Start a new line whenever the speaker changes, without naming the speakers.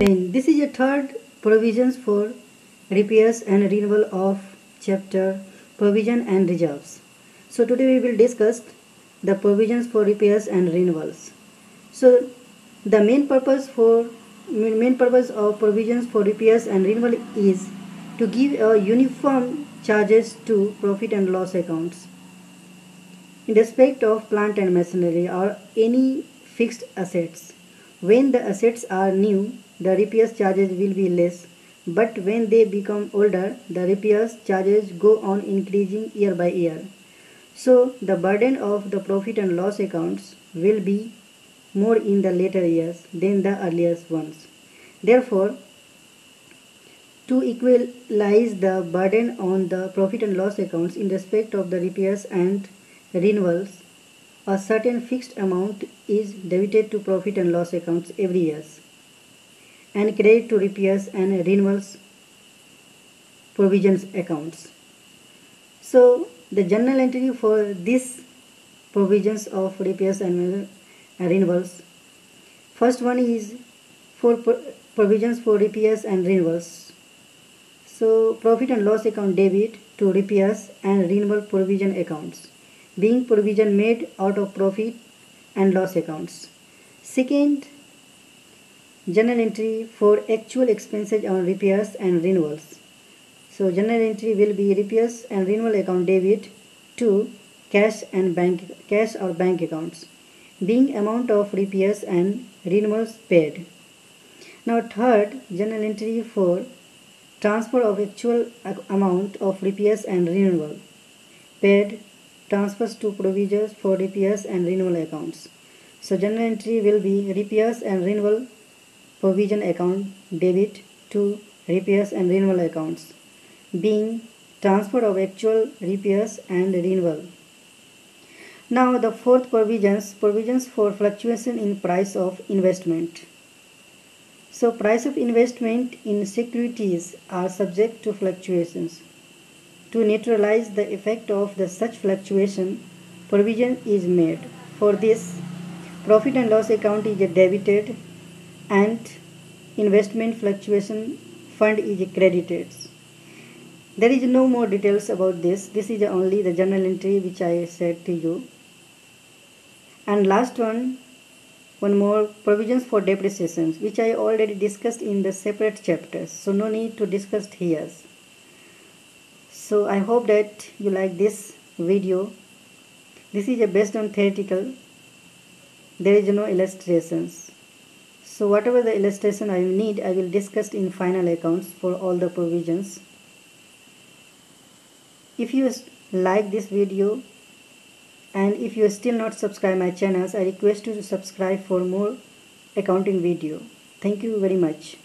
Then this is a third provisions for repairs and renewal of chapter provision and reserves. So today we will discuss the provisions for repairs and renewals. So the main purpose for main purpose of provisions for repairs and renewal is to give a uniform charges to profit and loss accounts in respect of plant and machinery or any fixed assets. When the assets are new, the repairs charges will be less, but when they become older, the repairs charges go on increasing year by year. So the burden of the profit and loss accounts will be more in the later years than the earliest ones. Therefore, to equalize the burden on the profit and loss accounts in respect of the repairs and renewals, a certain fixed amount is debited to profit and loss accounts every year and credit to repairs and renewals provisions accounts. So the journal entry for this provisions of repairs and renewals. First one is for provisions for repairs and renewals. So profit and loss account debit to repairs and renewal provision accounts being provision made out of profit and loss accounts. Second, journal entry for actual expenses on repairs and renewals. So journal entry will be repairs and renewal account debit to cash and bank cash or bank accounts being amount of repairs and renewals paid. Now third journal entry for transfer of actual amount of repairs and renewal paid transfers to provisions for repairs and renewal accounts. So journal entry will be repairs and renewal provision account debit to repairs and renewal accounts being transfer of actual repairs and renewal. Now the fourth provisions, provisions for fluctuation in price of investment. So price of investment in securities are subject to fluctuations. To neutralize the effect of the such fluctuation, provision is made. For this, profit and loss account is debited and investment fluctuation fund is credited. There is no more details about this. This is only the journal entry which I said to you. And last one, one more provisions for depreciations which I already discussed in the separate chapters. So no need to discuss here so i hope that you like this video this is a based on theoretical there is no illustrations so whatever the illustration i need i will discuss in final accounts for all the provisions. If you like this video and if you still not subscribe my channels i request you to subscribe for more accounting video. Thank you very much